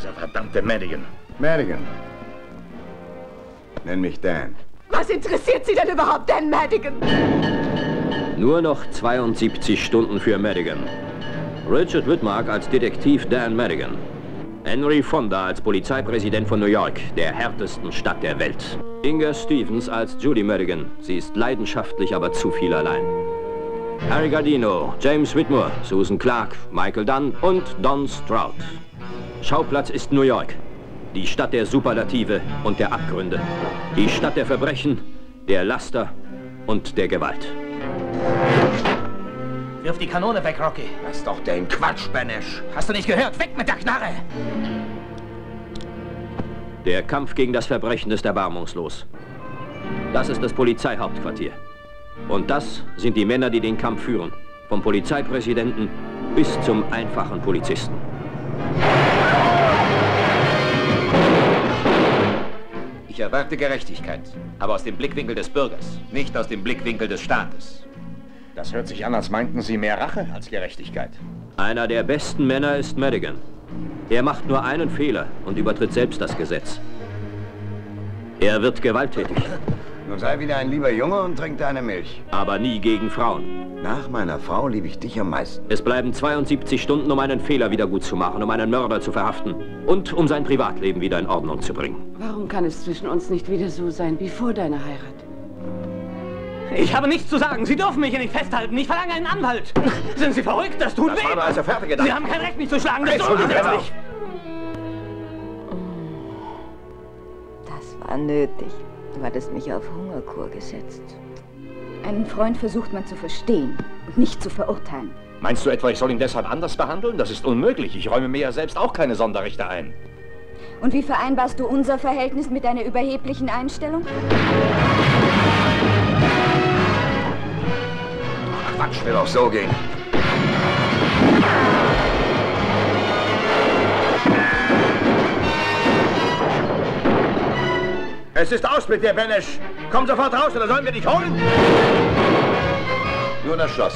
Dieser verdammte Madigan. Madigan. Nenn mich Dan. Was interessiert Sie denn überhaupt, Dan Madigan? Nur noch 72 Stunden für Madigan. Richard Whitmark als Detektiv Dan Madigan. Henry Fonda als Polizeipräsident von New York, der härtesten Stadt der Welt. Inga Stevens als Judy Madigan. Sie ist leidenschaftlich, aber zu viel allein. Harry Gardino, James Whitmore, Susan Clark, Michael Dunn und Don Stroud. Schauplatz ist New York. Die Stadt der Superlative und der Abgründe. Die Stadt der Verbrechen, der Laster und der Gewalt. Wirf die Kanone weg, Rocky. Lass doch den Quatsch, Benesch. Hast du nicht gehört? Weg mit der Knarre! Der Kampf gegen das Verbrechen ist erbarmungslos. Das ist das Polizeihauptquartier. Und das sind die Männer, die den Kampf führen. Vom Polizeipräsidenten bis zum einfachen Polizisten. Ich erwarte Gerechtigkeit, aber aus dem Blickwinkel des Bürgers, nicht aus dem Blickwinkel des Staates. Das hört sich an, als meinten Sie mehr Rache als Gerechtigkeit. Einer der besten Männer ist Madigan. Er macht nur einen Fehler und übertritt selbst das Gesetz. Er wird gewalttätig. Nun sei wieder ein lieber Junge und trink deine Milch. Aber nie gegen Frauen. Nach meiner Frau liebe ich dich am meisten. Es bleiben 72 Stunden, um einen Fehler wieder gut zu machen, um einen Mörder zu verhaften und um sein Privatleben wieder in Ordnung zu bringen. Warum kann es zwischen uns nicht wieder so sein wie vor deiner Heirat? Ich habe nichts zu sagen. Sie dürfen mich hier nicht festhalten. Ich verlange einen Anwalt. Sind Sie verrückt? Das tut das weh. war doch also fertig gedacht. Sie haben kein Recht, mich zu schlagen. Das ist. Das war nötig. Du hattest mich auf Hungerkur gesetzt. Einen Freund versucht man zu verstehen und nicht zu verurteilen. Meinst du etwa, ich soll ihn deshalb anders behandeln? Das ist unmöglich. Ich räume mir ja selbst auch keine Sonderrechte ein. Und wie vereinbarst du unser Verhältnis mit deiner überheblichen Einstellung? Quatsch, will auch so gehen. Es ist aus mit dir, Benesch. Komm sofort raus, oder sollen wir dich holen? Das Schloss.